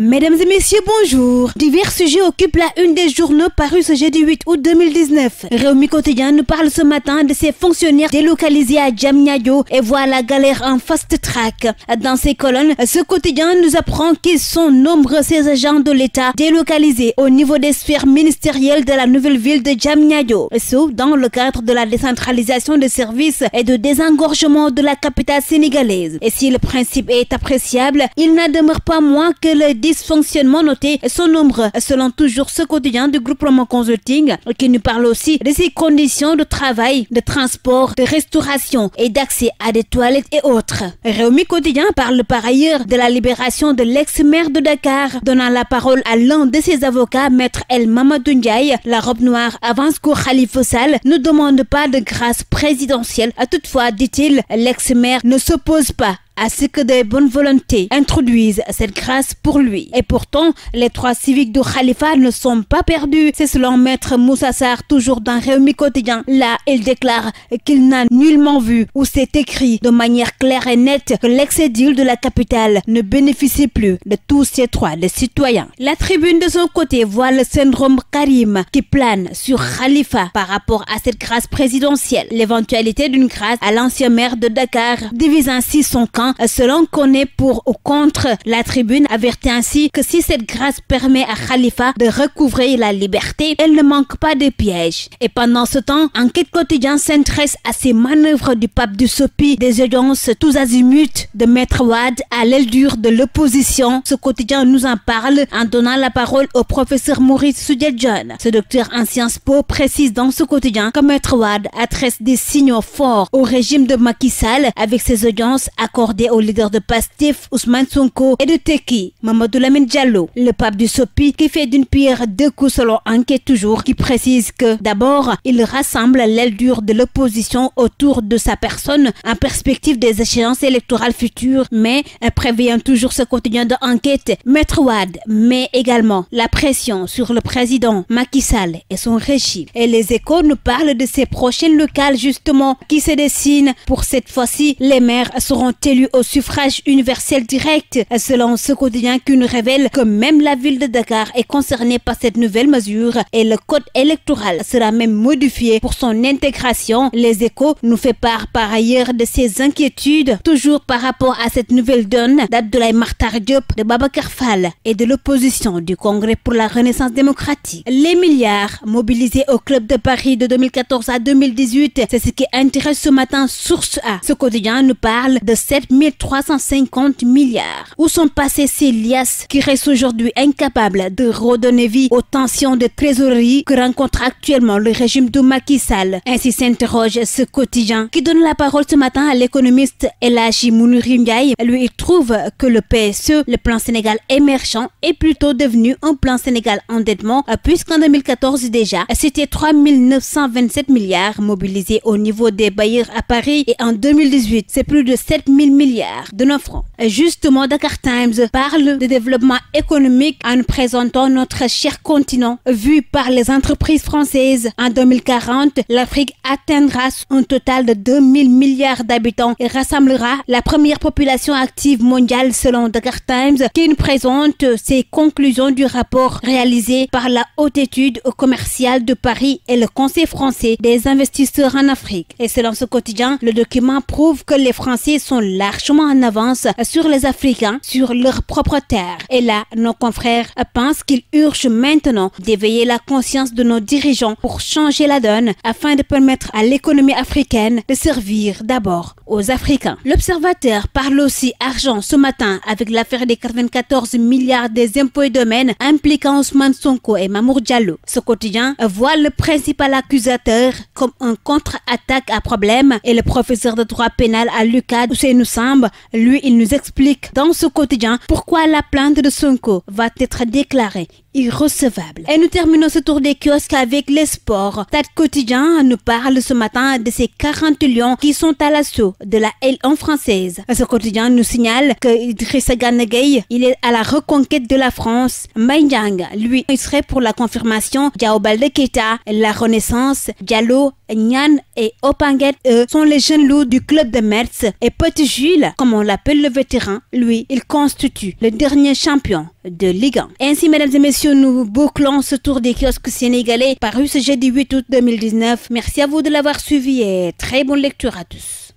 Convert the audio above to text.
Mesdames et messieurs, bonjour. Divers sujets occupent la une des journaux parus ce jeudi 8 août 2019. Réumi Quotidien nous parle ce matin de ces fonctionnaires délocalisés à Djamnyadjo et voit la galère en fast track. Dans ces colonnes, ce quotidien nous apprend qu'ils sont nombreux ces agents de l'État délocalisés au niveau des sphères ministérielles de la nouvelle ville de Djamnyadjo, sauf dans le cadre de la décentralisation des services et de désengorgement de la capitale sénégalaise. Et si le principe est appréciable, il n'en demeure pas moins que le dysfonctionnements notés sont nombreux, selon toujours ce quotidien du groupe Consulting, qui nous parle aussi de ses conditions de travail, de transport, de restauration et d'accès à des toilettes et autres. Réumi Quotidien parle par ailleurs de la libération de l'ex-maire de Dakar, donnant la parole à l'un de ses avocats, maître El Mamadou Ndiaye. La robe noire avance qu'au Khalifa Sall ne demande pas de grâce présidentielle. Toutefois, dit-il, l'ex-maire ne s'oppose pas à ce que des bonnes volontés introduisent cette grâce pour lui. Et pourtant, les trois civiques du Khalifa ne sont pas perdus. C'est selon Maître Moussassar, toujours dans Réumi Quotidien. Là, il déclare qu'il n'a nullement vu où c'est écrit de manière claire et nette que l'ex-édile de la capitale ne bénéficie plus de tous ces trois des citoyens. La tribune de son côté voit le syndrome Karim qui plane sur Khalifa par rapport à cette grâce présidentielle. L'éventualité d'une grâce à l'ancien maire de Dakar divise ainsi son camp selon qu'on est pour ou contre. La tribune avertit ainsi que si cette grâce permet à Khalifa de recouvrer la liberté, elle ne manque pas de pièges. Et pendant ce temps, Enquête quotidien s'intéresse à ces manœuvres du pape du Sopi, des audiences tous azimuts de Maître Wad à l'aile dure de l'opposition. Ce quotidien nous en parle en donnant la parole au professeur Maurice Soudjedjan. Ce docteur en Sciences Po précise dans ce quotidien que Maître Wad adresse des signaux forts au régime de Macky Sall avec ses audiences accordées au leader de Pastif, Ousmane Sonko, et de Teki, Mamadou Lamine Diallo, le pape du Sopi, qui fait d'une pierre deux coups selon enquête toujours, qui précise que d'abord, il rassemble l'aile dure de l'opposition autour de sa personne en perspective des échéances électorales futures, mais prévient toujours ce quotidien d'enquête, Maître Wad, mais également la pression sur le président Macky Sall et son régime. Et les échos nous parlent de ces prochaines locales justement qui se dessinent. Pour cette fois-ci, les maires seront élus au suffrage universel direct, selon ce quotidien qui nous révèle que même la ville de Dakar est concernée par cette nouvelle mesure et le code électoral sera même modifié pour son intégration. Les échos nous fait part par ailleurs de ces inquiétudes, toujours par rapport à cette nouvelle donne d'Abdoulaye Martar Diop, de Baba Fall et de l'opposition du Congrès pour la Renaissance démocratique. Les milliards mobilisés au Club de Paris de 2014 à 2018, c'est ce qui intéresse ce matin Source A. Ce quotidien nous parle de 7 350 milliards. Où sont passés ces liasses qui restent aujourd'hui incapables de redonner vie aux tensions de trésorerie que rencontre actuellement le régime de Macky Sall? Ainsi s'interroge ce quotidien qui donne la parole ce matin à l'économiste Elachi Mouniri Lui, il trouve que le PSE, le plan Sénégal émergent, est plutôt devenu un plan Sénégal endettement puisqu'en 2014 déjà, c'était 3 927 milliards mobilisés au niveau des bailleurs à Paris. Et en 2018, c'est plus de 7 000 milliards de nos francs. Justement, Dakar Times parle de développement économique en présentant notre cher continent vu par les entreprises françaises. En 2040, l'Afrique atteindra un total de 2000 milliards d'habitants et rassemblera la première population active mondiale selon Dakar Times qui nous présente ses conclusions du rapport réalisé par la haute étude commerciale de Paris et le Conseil français des investisseurs en Afrique. Et selon ce quotidien, le document prouve que les Français sont là largement en avance sur les Africains, sur leur propre terre. Et là, nos confrères pensent qu'il urge maintenant d'éveiller la conscience de nos dirigeants pour changer la donne afin de permettre à l'économie africaine de servir d'abord aux Africains. L'observateur parle aussi argent ce matin avec l'affaire des 94 milliards des impôts et domaines impliquant Ousmane Sonko et Mamour Diallo. Ce quotidien voit le principal accusateur comme un contre-attaque à problème et le professeur de droit pénal à l'UCAD, lui, il nous explique dans ce quotidien pourquoi la plainte de Sonko va être déclarée irrecevable. Et nous terminons ce tour des kiosques avec les sports. Stade quotidien nous parle ce matin de ces 40 lions qui sont à l'assaut de la L1 française. Ce quotidien nous signale que Idrissa Ganegay, il est à la reconquête de la France. Maïnyang, lui, il serait pour la confirmation. Diao Keta, la Renaissance, Diallo, Nyan et Opanget, eux, sont les jeunes loups du club de Metz. Et Petit Jules, comme on l'appelle le vétéran, lui, il constitue le dernier champion de Ligue 1. Ainsi, mesdames et messieurs, nous bouclons ce tour des kiosques sénégalais paru ce jeudi 8 août 2019. Merci à vous de l'avoir suivi et très bonne lecture à tous.